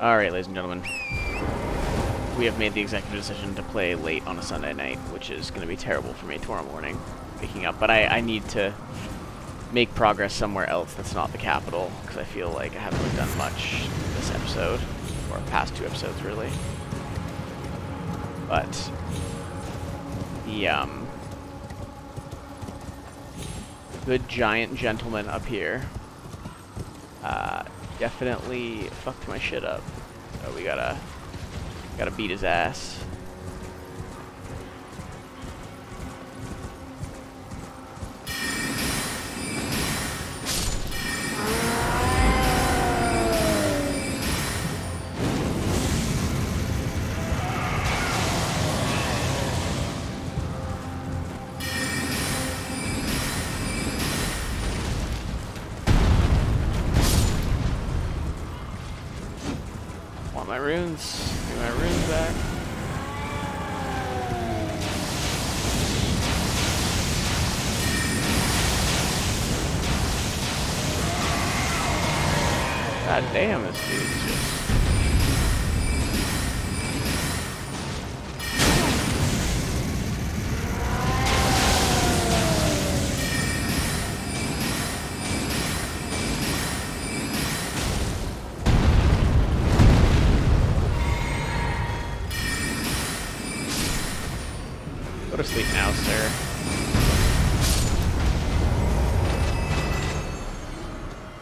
Alright, ladies and gentlemen. We have made the executive decision to play late on a Sunday night, which is going to be terrible for me tomorrow morning, waking up. But I, I need to make progress somewhere else that's not the capital, because I feel like I haven't really done much this episode, or past two episodes, really. But, the, um, good giant gentleman up here, uh, definitely fucked my shit up. So we gotta, gotta beat his ass.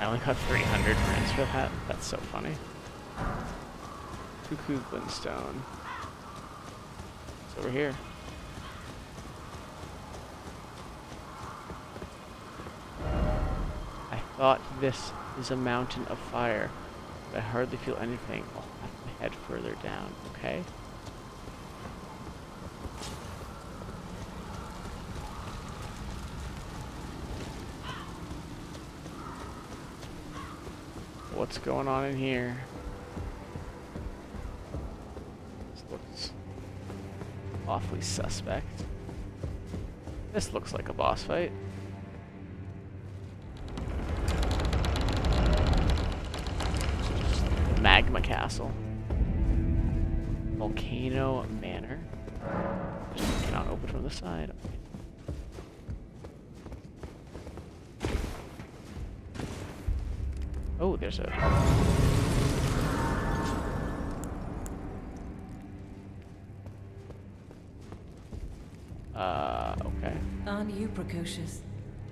I only got 300 grants for that. That's so funny. Cuckoo Glintstone. It's over here. I thought this is a mountain of fire, but I hardly feel anything. I'll have head further down, okay? What's going on in here? This looks awfully suspect. This looks like a boss fight. Magma Castle. Volcano Manor. Cannot open from the side. There's a... Uh, okay. Aren't you precocious?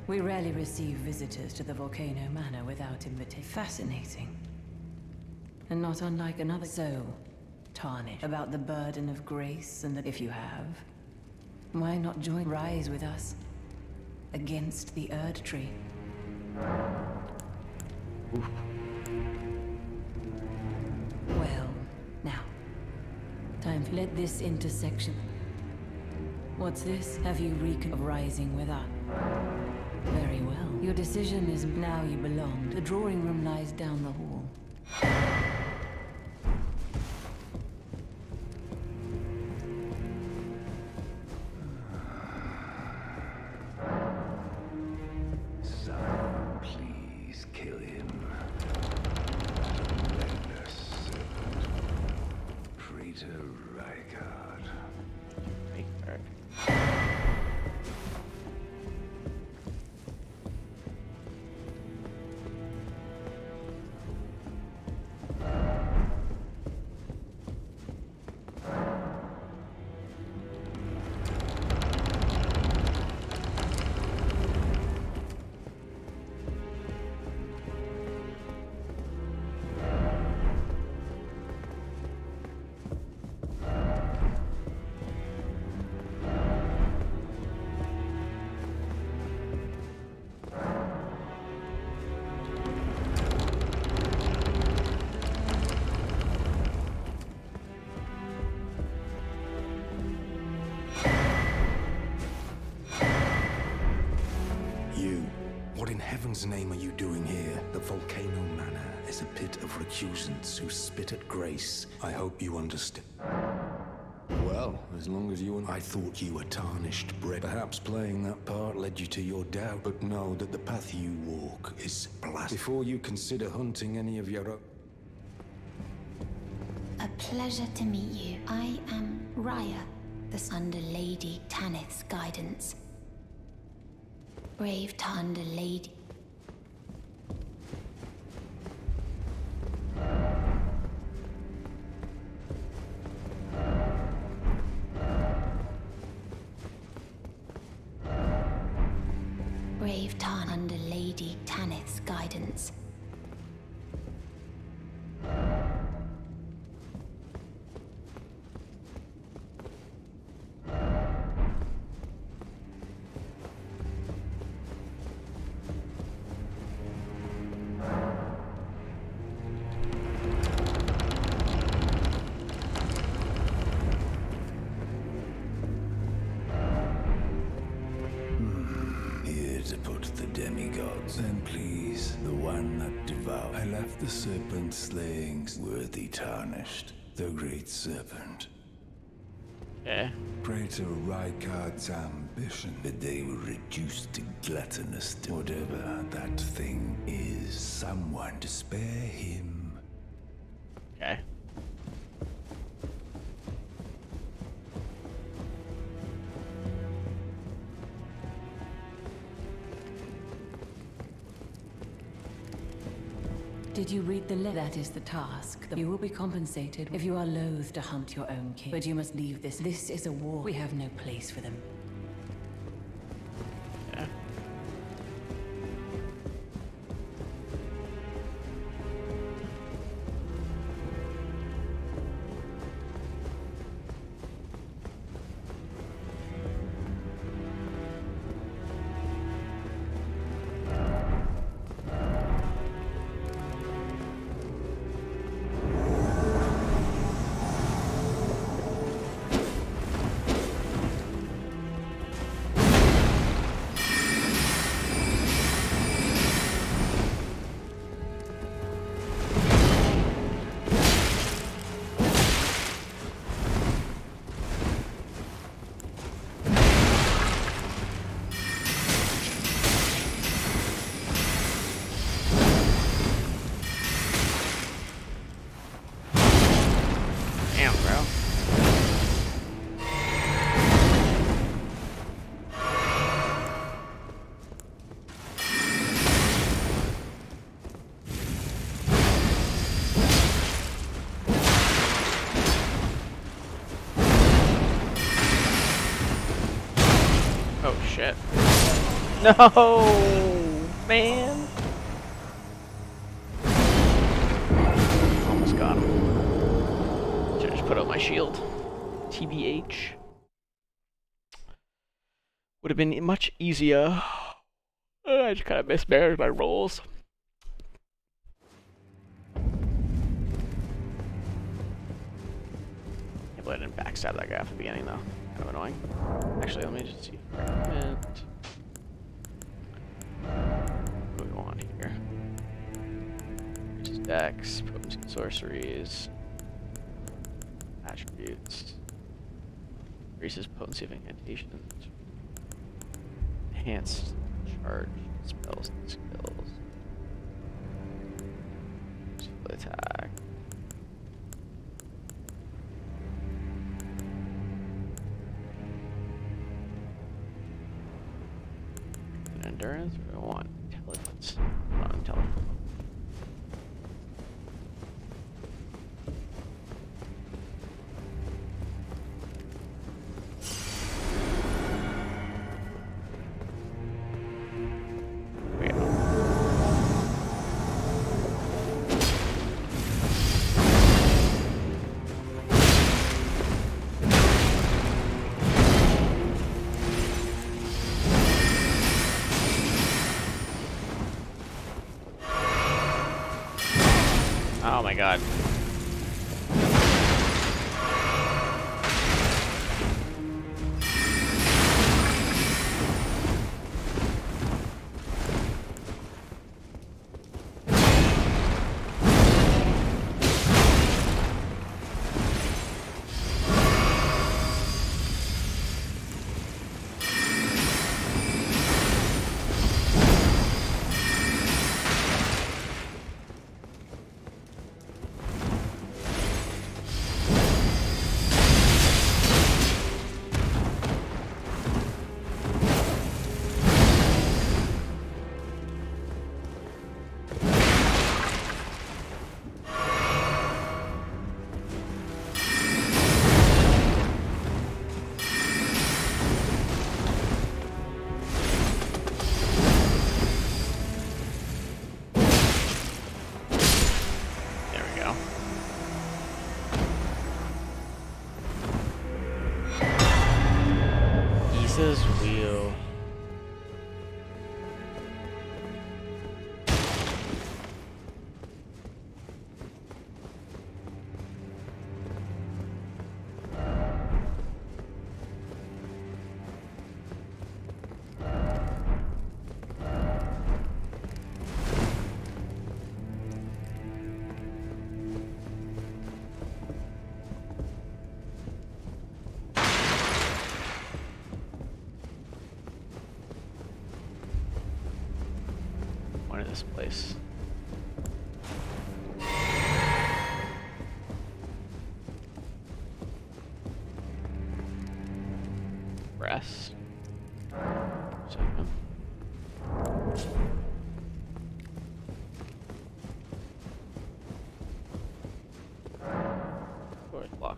We rarely receive visitors to the Volcano Manor without invitation. Fascinating. And not unlike another so tarnished about the burden of grace and that if you have, why not join rise with us against the Erd Tree? Well, let this intersection. What's this? Have you recon of rising with us? Very well. Your decision is now you belong. The drawing room lies down the hall. Perhaps playing that part led you to your doubt, but know that the path you walk is blast. Before you consider hunting any of your. A pleasure to meet you. I am Rya, the under Lady Tanith's guidance. Brave Tanda Lady. To Rykard's ambition, but they were reduced to gluttonous to whatever that thing is. Someone to spare him. Did you read the letter? That is the task. You will be compensated if you are loath to hunt your own kin. But you must leave this. This is a war. We have no place for them. No, man. Almost got him. Should just put out my shield. TBH. Would have been much easier. I just kind of mismanaged my rolls. Can't I didn't backstab that guy at the beginning though. Kind of annoying. Actually, let me just see. Fragment. What do we want here? Just decks, potency sorceries, attributes, increases potency of incantations, enhanced charge spells and skills, useful attack. Endurance,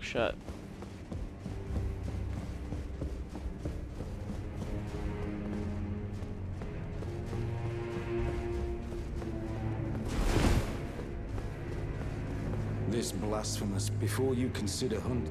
Shut. This blasphemous before you consider hunt.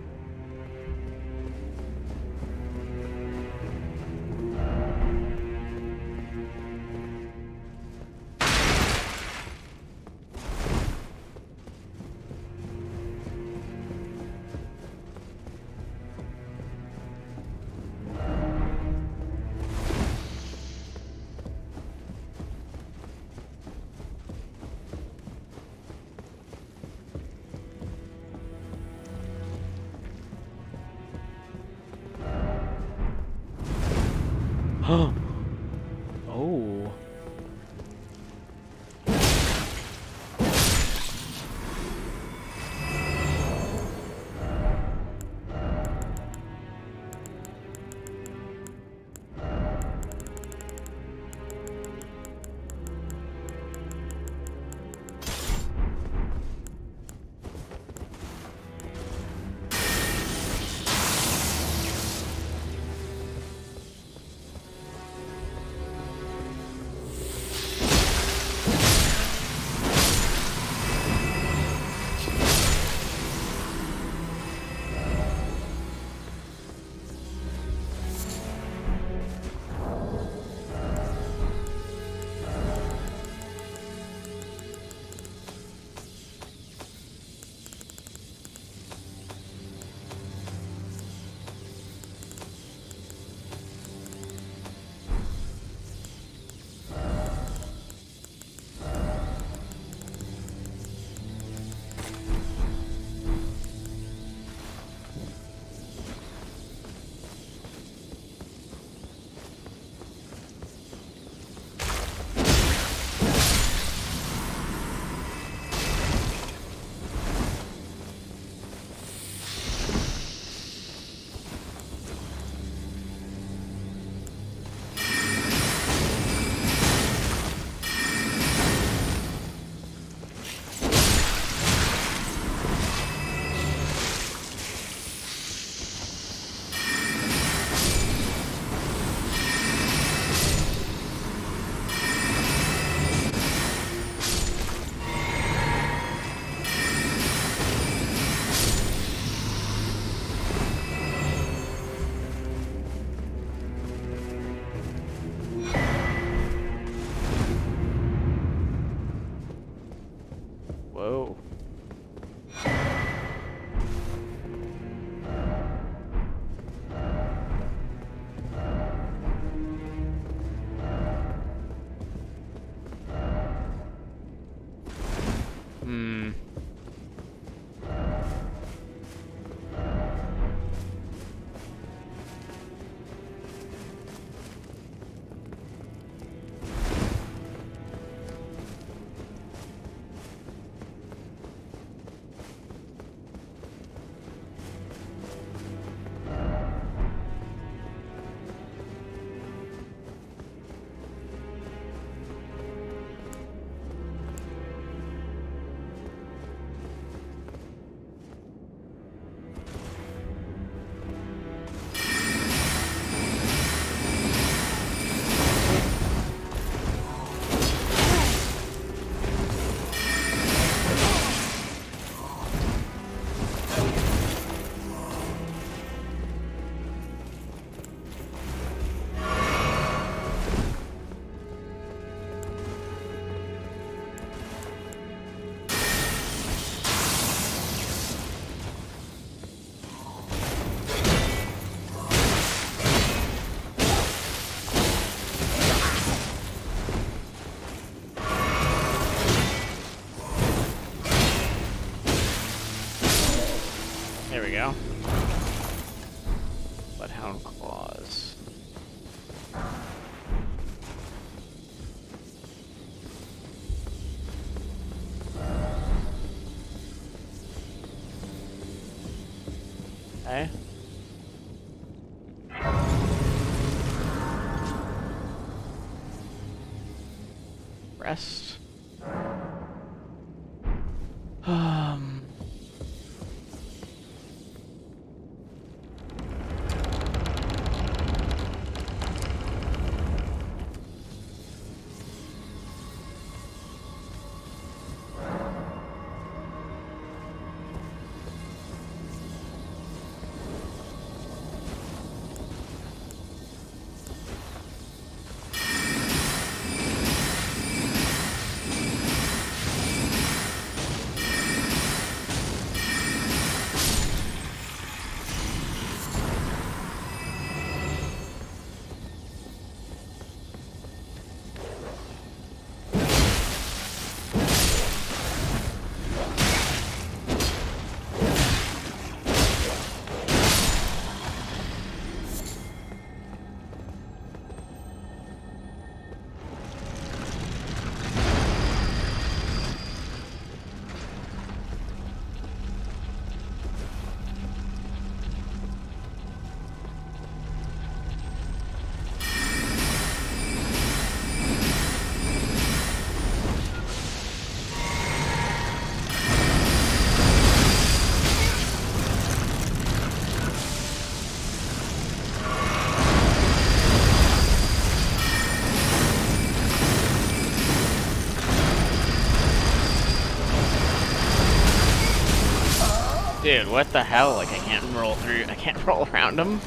Dude, what the hell? Like, I can't roll through, I can't roll around them?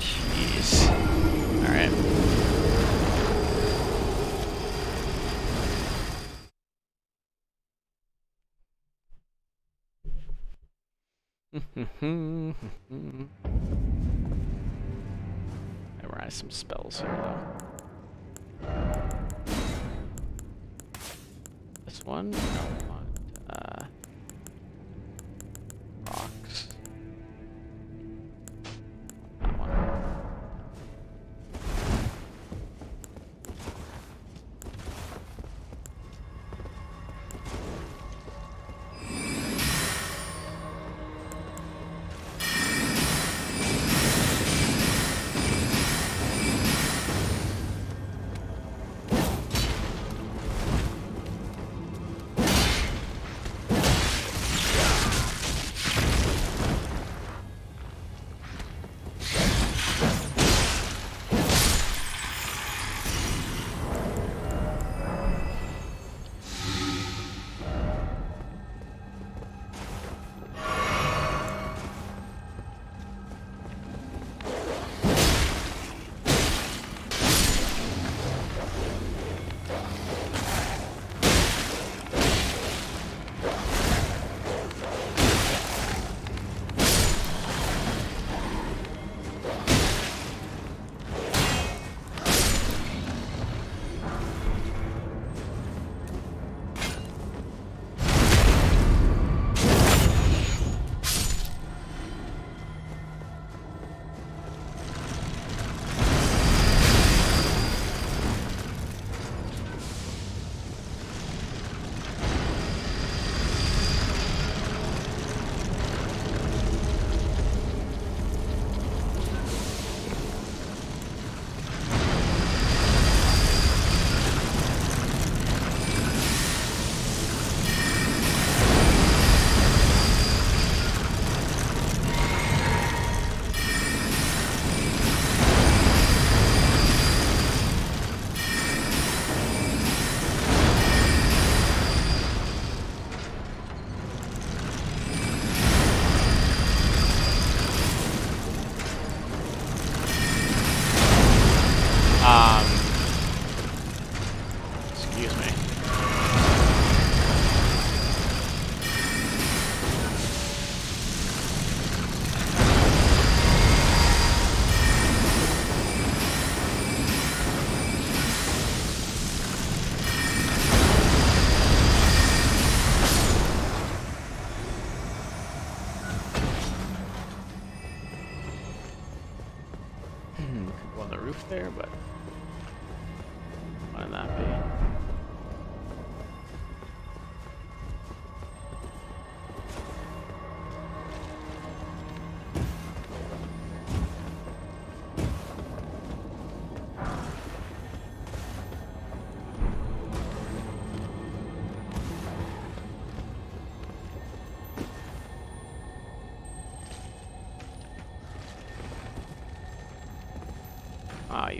Jeez. Alright. Memorize some spells here, though.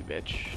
Bitch.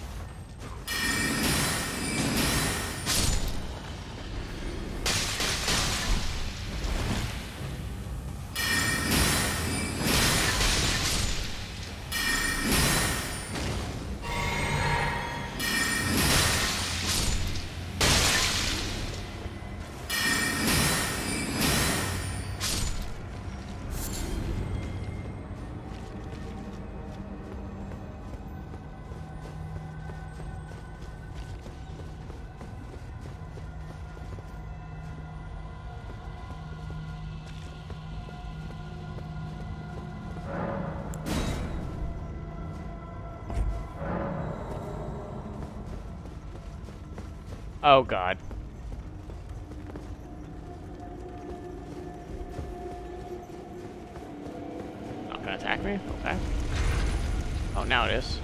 Oh god. Not gonna attack me? Okay. Oh, now it is.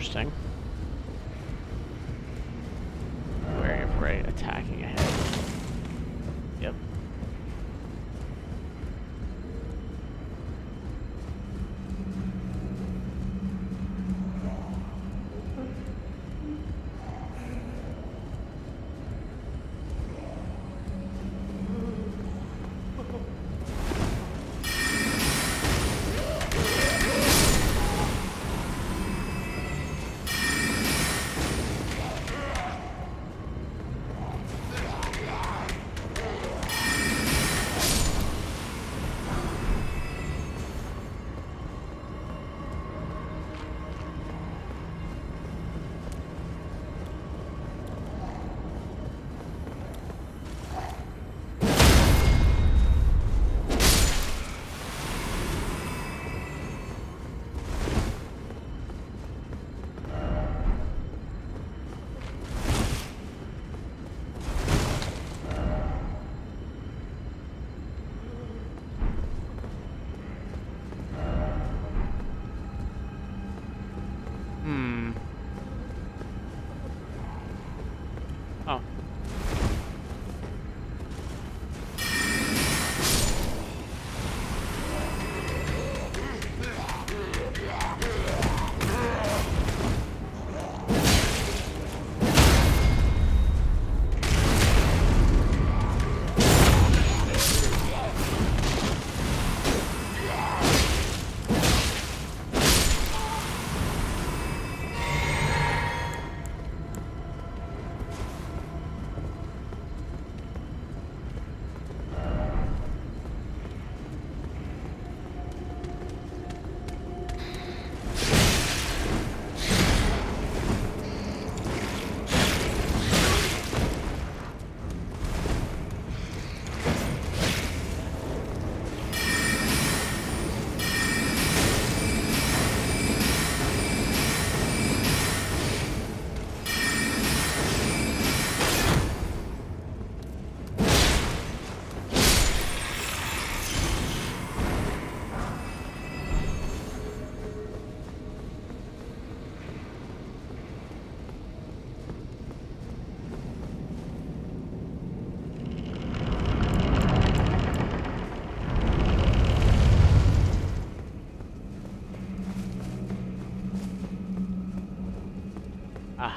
Interesting. Wary of prey attacking ahead.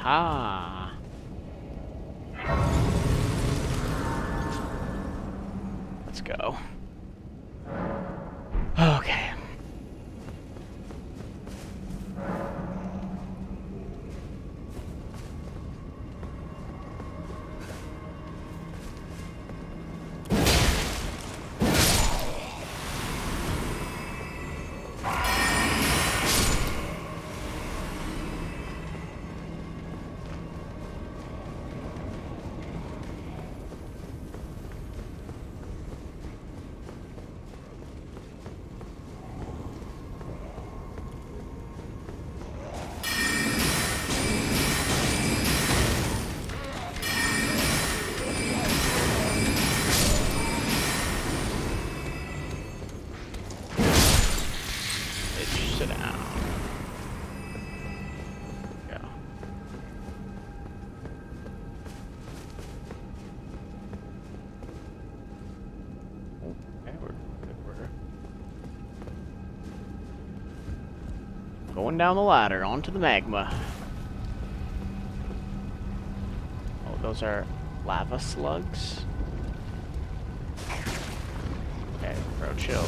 Aha. Going down the ladder onto the magma. Oh, those are lava slugs. Okay, bro, chill.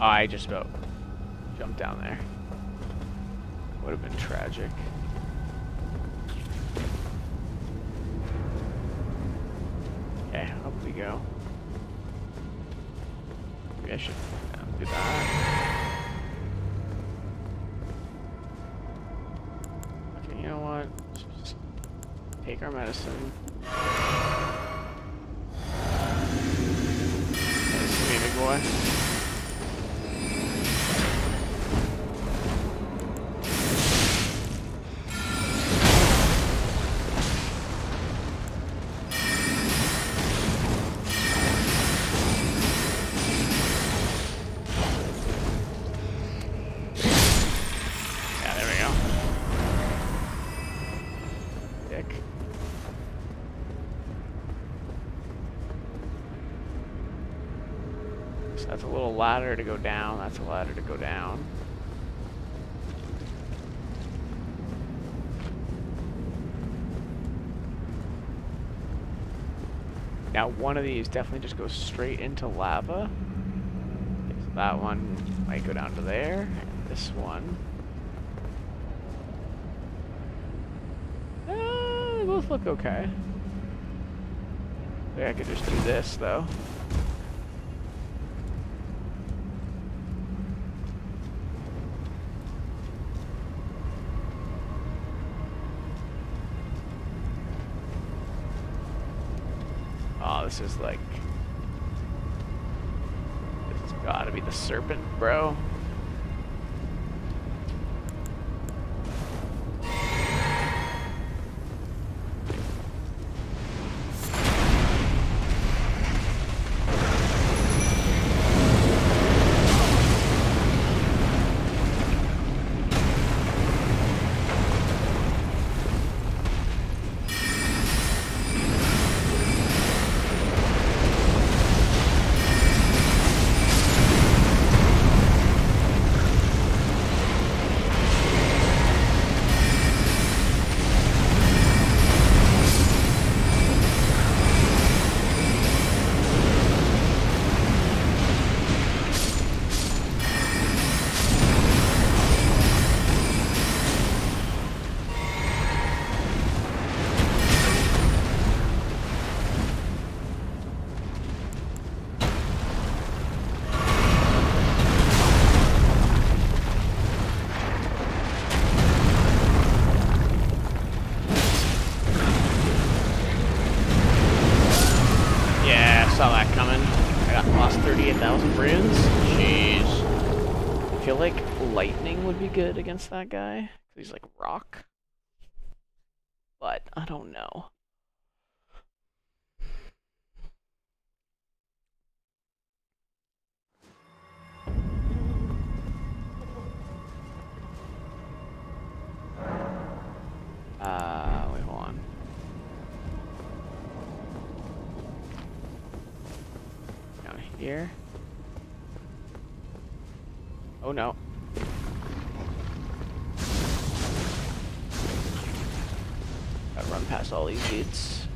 I just about jumped down there. Would have been tragic. Okay, up we go. Maybe I should do that. Okay, you know what? Just take our medicine. Meet you, boy. Ladder to go down. That's a ladder to go down. Now one of these definitely just goes straight into lava. Okay, so that one might go down to there, and this one. Uh, they both look okay. I think I could just do this, though. This is like... Has gotta be the serpent, bro. Good against that guy. He's like rock. But I don't know. Uh, wait, hold on. Down here. Oh no. Gotta run past all these dudes.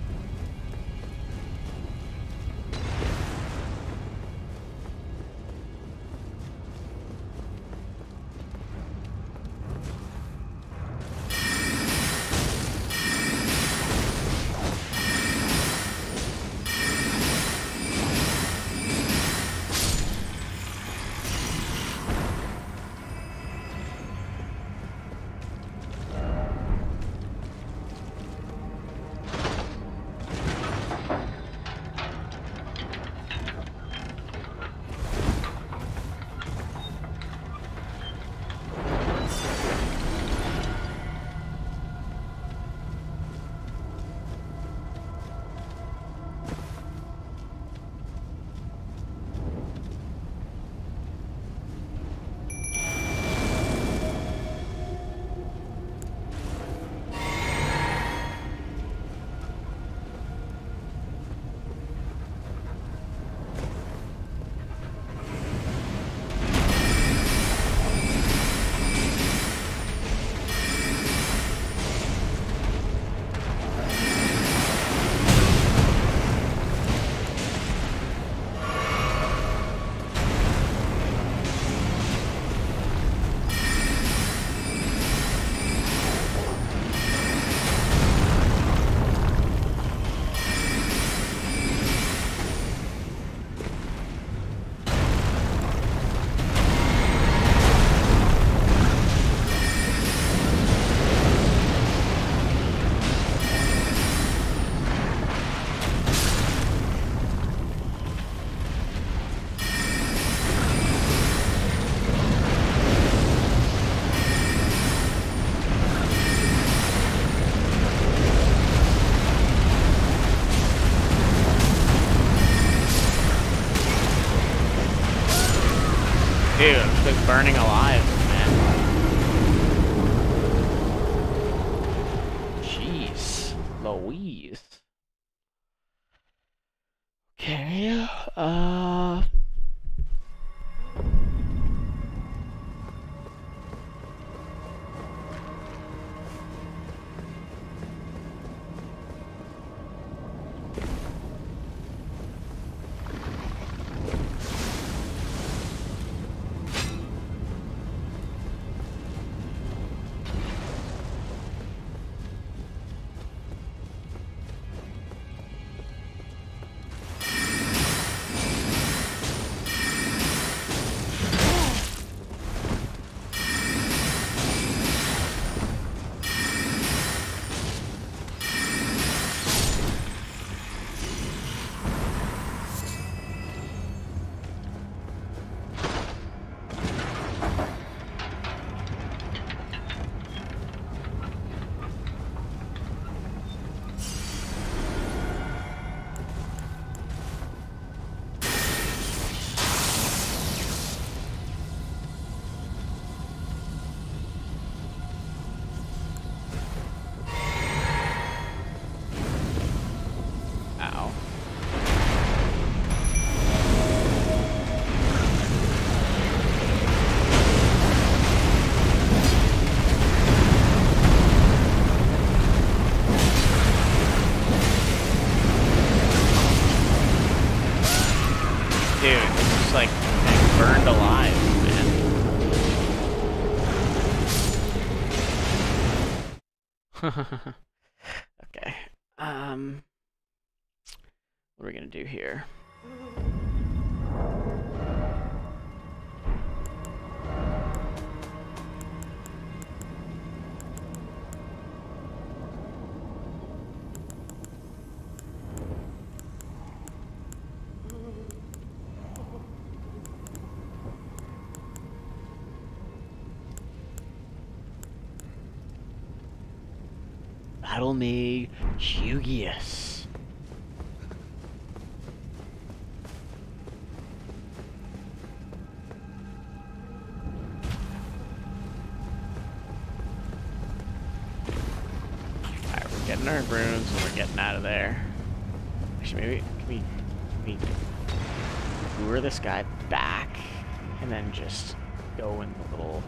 okay. Um, what are we gonna do here? Me, Hugius. Alright, we're getting our runes and we're getting out of there. Actually, maybe can we, can we lure this guy back and then just go in the little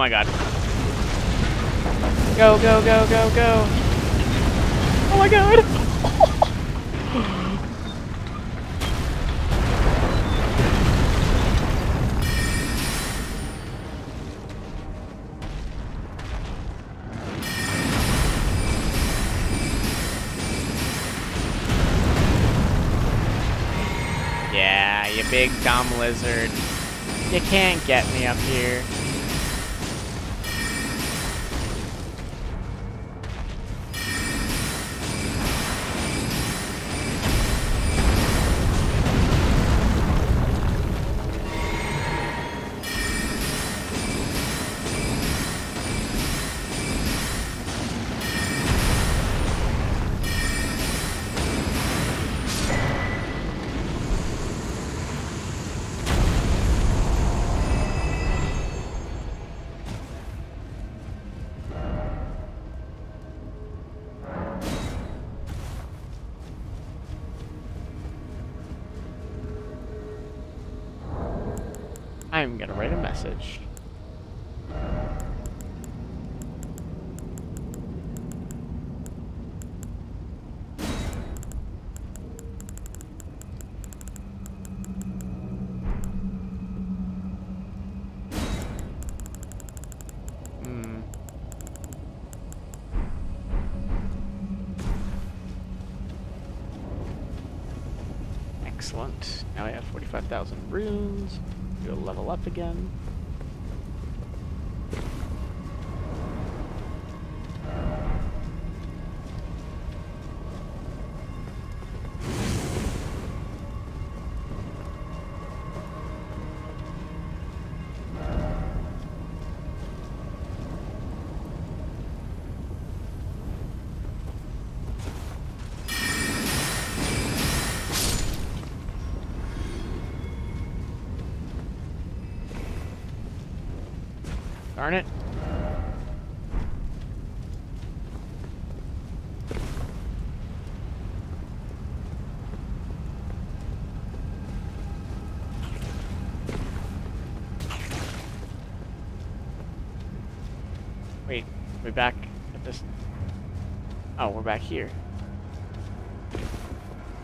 my god. Go, go, go, go, go. Oh my god. yeah, you big dumb lizard. You can't get me up here. Excellent. Now I have 45,000 runes. Go level up again. Oh, we're back here.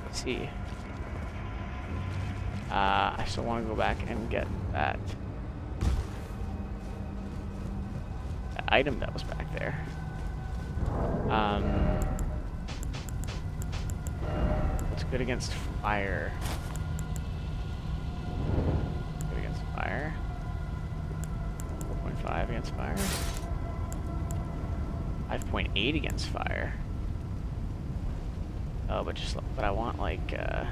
Let's see. Uh, I still want to go back and get that. item that was back there. Um, what's good against fire? Good against fire. 4.5 against fire. 5.8 against fire. But I want like uh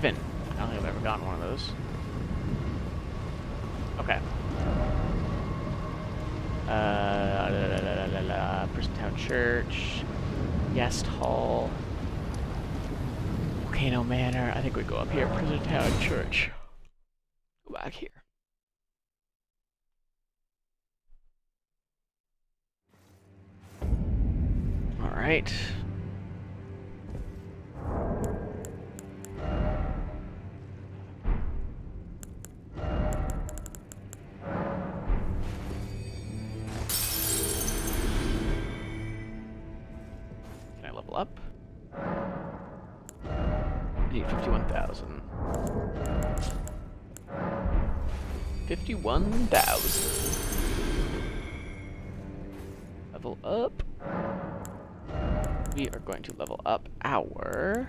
7. I don't think I've ever gotten one of those. Okay. Uh, la, la, la, Prison Town Church. Guest Hall. Volcano Manor. I think we go up here. Prison Town Church. 51,000. Level up we are going to level up our...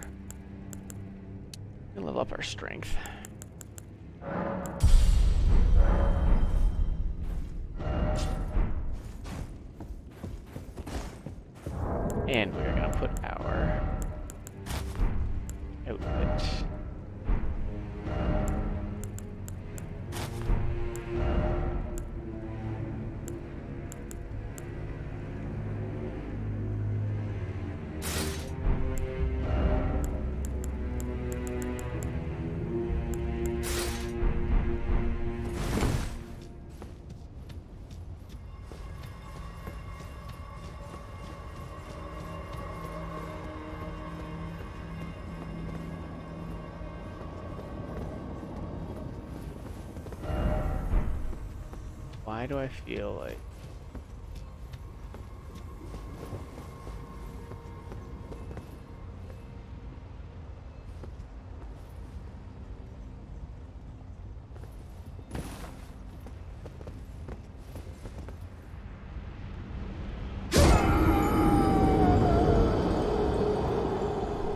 level up our strength. Do I feel like...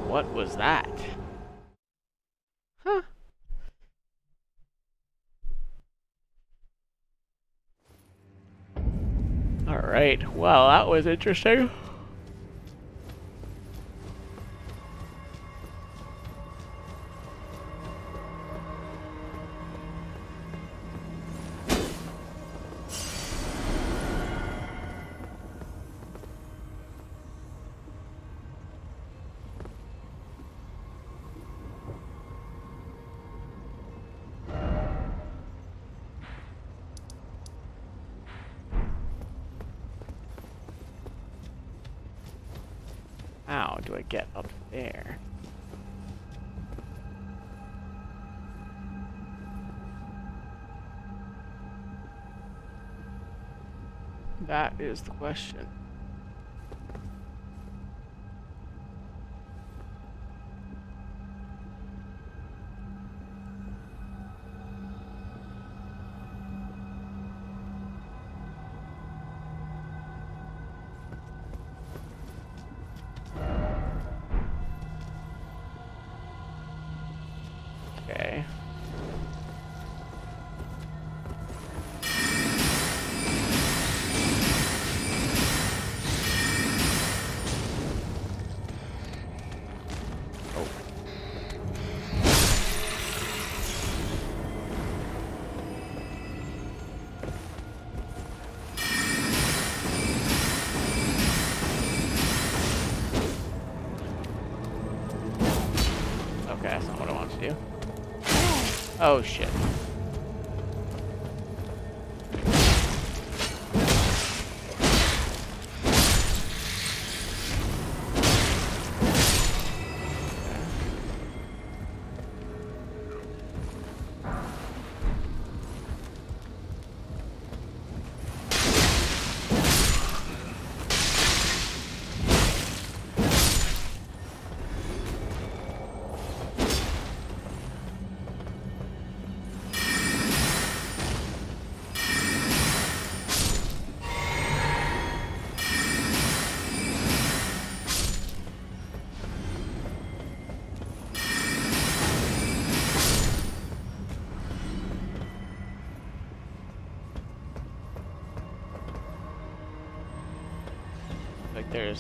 What was that? Alright, well, that was interesting. Is the question. Oh shit.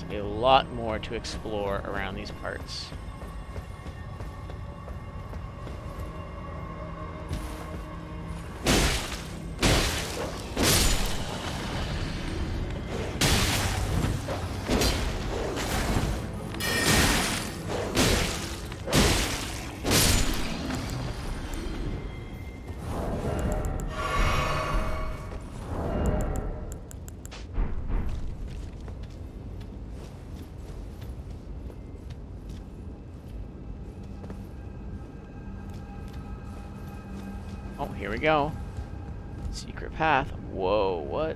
There's a lot more to explore around these parts. We go. Secret path. Whoa, what?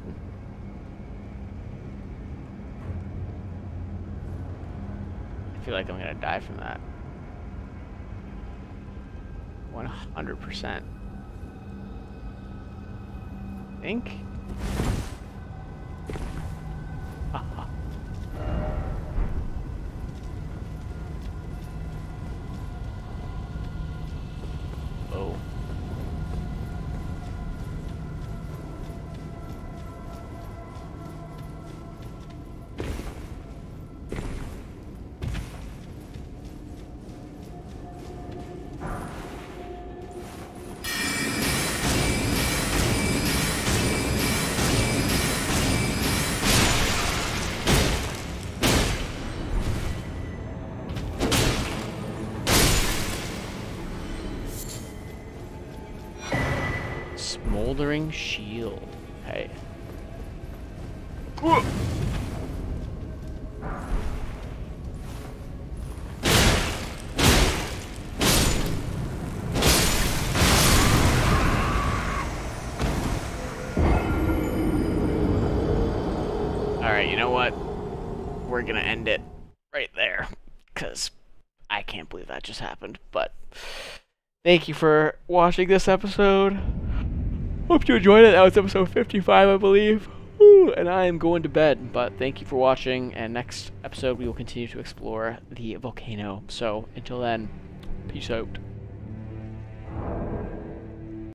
I feel like I'm gonna die from that. 100%. Think? You know what? We're gonna end it right there. Because I can't believe that just happened. But thank you for watching this episode. Hope you enjoyed it. That was episode 55, I believe. And I am going to bed. But thank you for watching. And next episode, we will continue to explore the volcano. So until then, peace out.